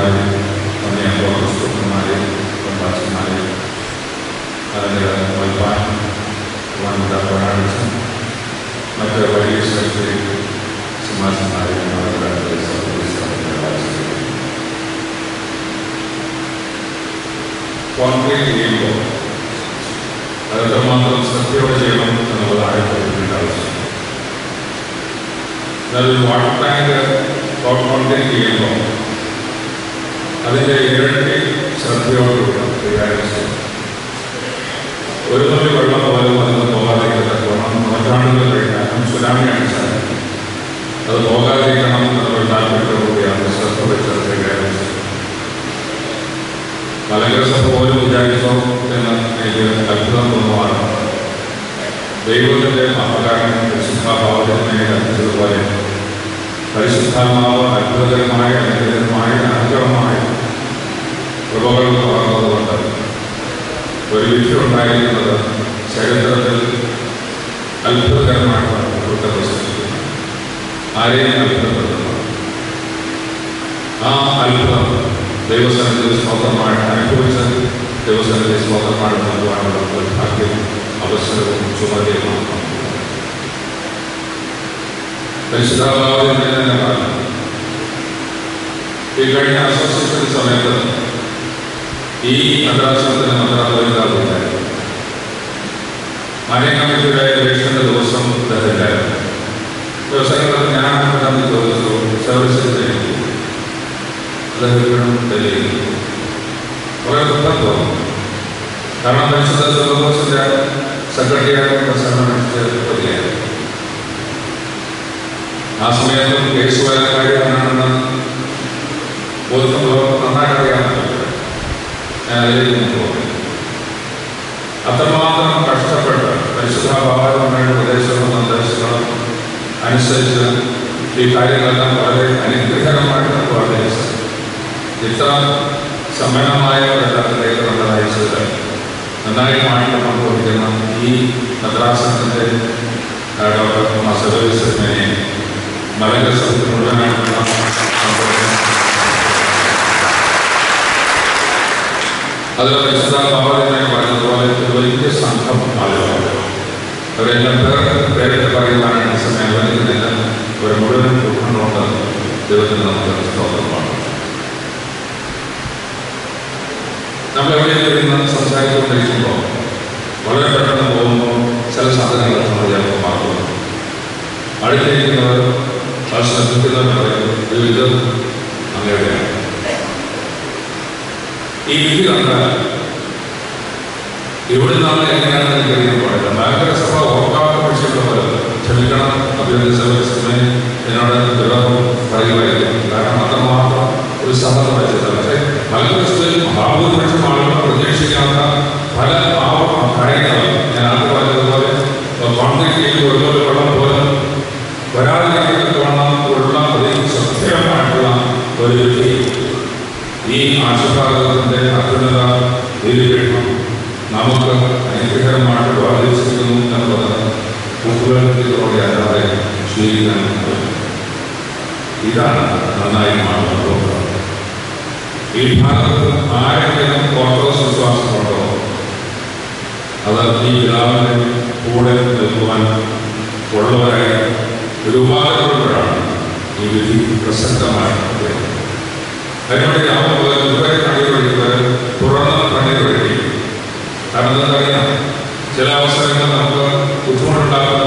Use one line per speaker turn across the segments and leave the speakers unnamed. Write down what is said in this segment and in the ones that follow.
Mari, a minha avó Cristo Mari, combate Mari, a minha mãe Pai, o ano da Parada, mas eu vou ir sempre, se mais Mari, na hora da cabeça, a polícia da Parada. Quando ele digo, a minha mãe Cristo Mari, a minha mãe Cristo Mari, That is one kind of God content given God. അതിന്റെ ഇരട്ടി ശ്രദ്ധയോടുകൂടി കൈകാര്യം ചെയ്യണം ഒരു തുള്ളി വെള്ളം പോലും അതിന് പോകാതിരിക്കത്തക്ക വേണം നൂറ്റാണ്ടുകൾ കഴിഞ്ഞാലും സുനാമി അടിച്ചാൽ അത് പോകാതിരിക്കണം എന്നുള്ള താല്പര്യത്തോടുകൂടിയാണ് ശ്രദ്ധ വെച്ചത് കൈകാര്യം ചെയ്യുന്നത് മലങ്കര സഭ പോലും വിചാരിച്ചോ എന്ന് എനിക്ക് അത്ഭുതം തോന്നുവാണ് ദൈവത്തിന്റെ മഹാകാരം പരിശുദ്ധാഭാവത്തിനെ കൽപ്പിച്ചതുപോലെ പരിശുദ്ധാത്മാവ് അത്ഭുതകരമായ അനുഗ്രഹമായ അനുഗ്രഹമായ കൃപകൾ പറഞ്ഞതുകൊണ്ട് ഒരു വിധി ഉണ്ടായിരിക്കുന്നത് ചരിത്രത്തിൽ പ്രസിദ്ധിക്കുന്നത് ആരെയും അത്ഭുതപ്പെടുത്തുന്നത് ആ അത്ഭുതം ദൈവസനത്തിൽ സ്വന്തമായിട്ട് അനുഭവിച്ച ദൈവസനത്തിൽ സ്വന്തമായിട്ട് നൽകുവാനുള്ള ഒരു ഭാഗ്യം അവസരവും ചുമതലയുമാണ് പരിശുദ്ധാഭാവത്തിൽ തന്നെ പറഞ്ഞു ഈ കഴിഞ്ഞ അസോസിയേഷൻ സമയത്ത് ഈ മദ്രാസനത്തിന് മദ്രാസില്ലാതില്ല മലയ കമ്മിറ്റിയുടെ ഇലക്ഷന്റെ ദിവസം ഇല്ലായിരുന്നു ദിവസങ്ങളിൽ ഞാൻ കടന്ന് ചോദിച്ചു സർവീസിലേക്ക് അദ്ദേഹം തെളിയിക്കുന്നു. കുറേ ദുഃഖം തോന്നും. കാരണം പരിശുദ്ധ സെക്രട്ടറിയായിട്ടുള്ള സെക്രട്ടറിയായ പ്രസംഗം ആ സമയത്തും കേസ് വരാനായി എന്നാണെന്ന് ബോധ്യമുള്ളവർ നന്നായിട്ട് അറിയാമല്ലോ ഞാൻ അതിലേക്ക് അത്രമാത്രം കഷ്ടപ്പെട്ട് പരിശുദ്ധ ഭാവങ്ങളുടെ ഉപദേശങ്ങളും നിർദ്ദേശങ്ങളും അനുസരിച്ച് ഈ കാര്യങ്ങളെല്ലാം വളരെ അനുഗ്രഹമായിട്ട് വളരെ ഇത്ര സമ്മേളനമായ ഒരിടത്തിലേക്ക് നമ്മൾ അയച്ചത് നിർണായകമായിട്ട് പങ്കുവയ്ക്കുന്ന ഈ മദ്രാസനത്തിന്റെ ഡോക്ടർ മസലവിസിനെ മലങ്കര സഭയ്ക്ക് മുഴുവനായിട്ടുള്ള അതിൽ പരിശുദ്ധ ഭാവത്തിനെ പറഞ്ഞതുപോലെ ഒരു വലിയ സംഘം ആളുകളുണ്ട് അവരെല്ലാം പേർ പേരിട്ട് പറയുവാനായിട്ട് സമയം. വരുന്നില്ല ഒരു മുഴുവൻ ഉൾക്കൊണ്ടുകൊണ്ട് ദൈവത്തിന് നമുക്ക് സ്തോത്രമാണ്. സംസാരിച്ചുകൊണ്ടിരിക്കുമ്പോൾ ഇതാണ് നന്നായി മാറുന്നത്. ഈ ഭാഗത്ത് ആരെങ്കിലും ഓർത്തഡോക്സ് വിശ്വാസമുണ്ടോ അത് ഈ പിതാവിന്റെ കൂടെ നിൽക്കുവാൻ ഉള്ളവരായി രൂപാന്തരപ്പെടുമ്പോഴാണ് ഈ വിധി പ്രസക്തമായി. അതിനുവേണ്ടി എന്താ ചില അവസരങ്ങളിൽ നമുക്ക് ബുദ്ധിമുട്ടുണ്ടാക്കുന്ന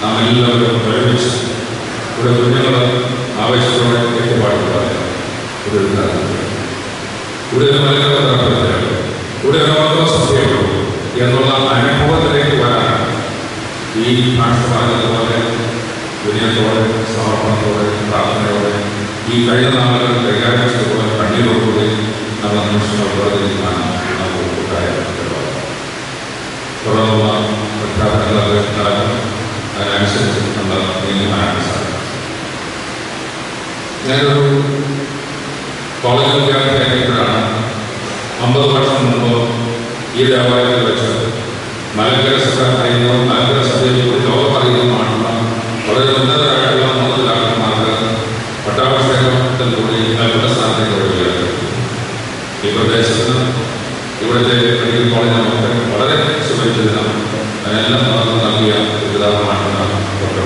നാം എല്ലാവരും ഒരുമിച്ച് ഇവിടെ കുഞ്ഞുങ്ങൾ ആവേശത്തോടെ ഏറ്റുപാടുകളായ ഒരു ഇതാണ്. ഇവിടെ ഒരു മലയാള താല്പര്യത്തിലാണ് ഇവിടെ ഒരു എന്നുള്ള അനുഭവത്തിലേക്ക് വരാൻ ഈ ഭാഷ പറഞ്ഞതുപോലെ വിനയത്തോടെ സമർപ്പണത്തോടെ പ്രാർത്ഥനയോടെ ഈ കഴിഞ്ഞ നാളുകൾ കൈകാര്യം ചെയ്തതുപോലെ കണ്ണീരോടുകൂടി നമ്മൾ നിമിഷങ്ങൾ വേർതിരിക്കാണ് നമുക്ക് കൂട്ടായ തുടർന്നുള്ള പ്രഖ്യാപനങ്ങളൊക്കെ ഞാനൊരു കോളേജ് വിദ്യാർത്ഥിയായപ്പോഴാണ് അമ്പത് വർഷം മുമ്പ് ഈ ദേവാലയത്തിൽ വെച്ച് മലങ്കര സഭ അറിയുന്നതും മലങ്കര സഭയെ ലോകം അറിയുന്നതുമാണെന്ന വളരെ ഉന്നതരായിട്ടുള്ള മൂന്ന് ഡാക്ടർമാർക്ക് പട്ടാഭിഷേകത്തിൽ കൂടി അവരുടെ സ്ഥാനത്തേക്ക് വരികയാണ് ഈ പ്രദേശത്ത് ഇവിടുത്തെ മെഡിക്കൽ കോളേജ് നമുക്ക് വളരെ സുപരിചിതം അതിനെല്ലാം നമുക്ക് നൽകിയ പിതാവാണെന്ന് ഡോക്ടർ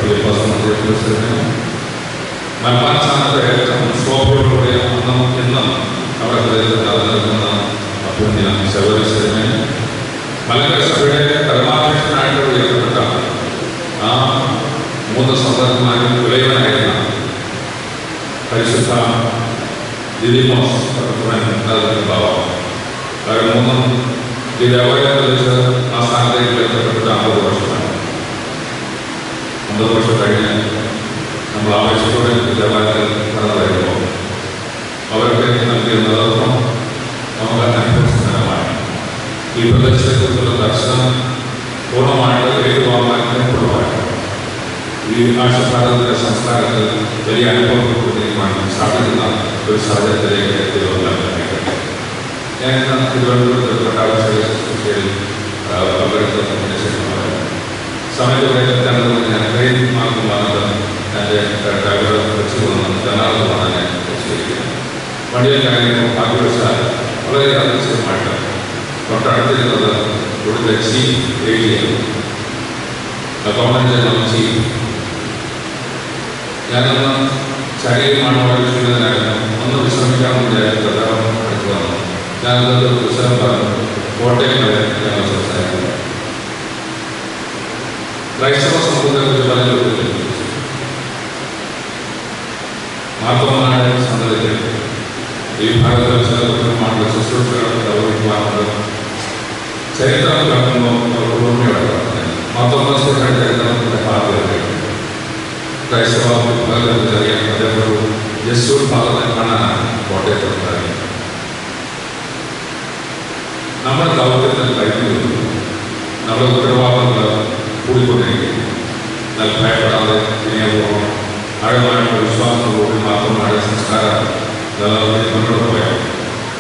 മന്ത്രിയെ മലബാർ സ്ഥാനത്ത് ഏറ്റവും ശോഭയോടുകൂടിയ അന്നും ഇന്നും അവിടെ നിലനിൽക്കുന്ന അഭ്യന്യ ശബരിശ്വരനെ മലങ്കര സഭയുടെ പരമാധ്യക്ഷനായിട്ട് ഉയർത്തപ്പെട്ട ആ മൂന്ന് സന്ദർഭമാരും ഇളയവനായിരുന്ന പരിശുദ്ധ ഭാവം അവർ മൂന്നും ദേവാലയത്തിൽ വെച്ച് ആ സ്ഥാനത്തേക്ക് ഉയർത്തപ്പെട്ട അമ്പത് വർഷമാണ്. അമ്പത് വർഷം കഴിഞ്ഞ് നമ്മൾ ആവേശത്തോടെ ദേവാലയത്തിൽ കടന്നു വരുമ്പോൾ അവർക്ക് നൽകിയ നേതൃത്വം നമുക്ക് അനുഭവസ്ഥലമാണ് ഈ പ്രദേശത്തെക്കുറിച്ചുള്ള ദർശനം പൂർണമായിട്ട് എളുപ്പമാണ് ഈ ആശുഭാരതത്തിന്റെ സംസ്കാരത്തിൽ വലിയ അനുഭവപ്പെടുത്തിയിരിക്കുവാൻ സാധിക്കുന്ന ഒരു സാഹചര്യത്തിലേക്ക് തിരുവനന്തപുരം ഞാൻ തിരുവനന്തപുരത്ത് ശേഷമാണ് സമയത്തോടെ എത്തേണ്ടതുകൊണ്ട് ഞാൻ ട്രെയിൻ മാർഗമാണ് എന്റെ ഡ്രൈവർ വെച്ച് കൊണ്ടുവന്ന് ജനാർദ്ദമാണ് ഞാൻ വെച്ചിരിക്കുന്നത് വണ്ടിയിൽ കാര്യങ്ങൾ ഭാഗ്യവശാൽ വളരെ അദൃശ്യമായിട്ട് തൊട്ടടുത്തിരുന്നത് ഇവിടുത്തെ chief area government general chief ഞാനൊന്ന് ശരീരമാണ് വളരെ ക്ഷീണിതനായിരുന്നു ഒന്ന് വിശ്രമിക്കാമെന്ന് വിചാരിച്ചു അദ്ദേഹം ఈ భారతదేశంలో సుశ్రూషణ చరిత్ర క్రైస్తవాళ్ళు జరిగే ప్రజలు జస్సు పాలన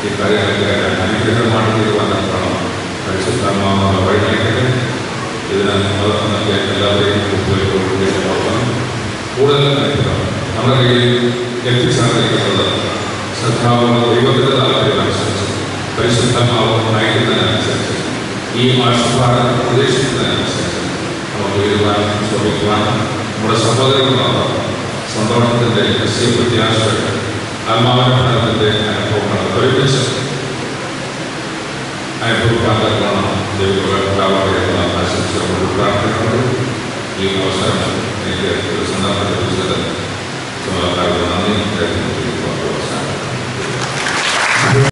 ഈ കാര്യങ്ങളൊക്കെ അനുഗ്രഹമാണ് തീരുമാനം പരിശുദ്ധമാകുന്ന വഴി നയിക്കട്ടെ ഇതിന് നേതൃത്വം നൽകിയ എല്ലാവരെയും ഉപയോഗിക്കുന്നു കൂടുതൽ അനുഗ്രഹം നമ്മുടെ കയ്യിൽ എത്തിച്ചേർന്നിരിക്കുന്നത് ശ്രദ്ധാവുന്ന ദൈവത്തിന്റെ താല്പര്യമനുസരിച്ച് പരിശുദ്ധമാവ് നയിക്കുന്നതിനനുസരിച്ച് ഈ ആശുഭാരം പ്രതീക്ഷിക്കുന്നതിനനുസരിച്ച് നമുക്ക് എഴുതുവാനും ശ്രമിക്കുവാനും നമ്മുടെ സഹോദരങ്ങളാണ് സന്തോഷത്തിൻ്റെ ക്രിസ്ത്യ அம்மாவிடப்படுத்தது அனுப்பப்பட்ட தொழில்நுட்ப அனுப்பப்பட்டிருக்கலாம் அவசரம் சந்தர்ப்பத்தில் சொல்லி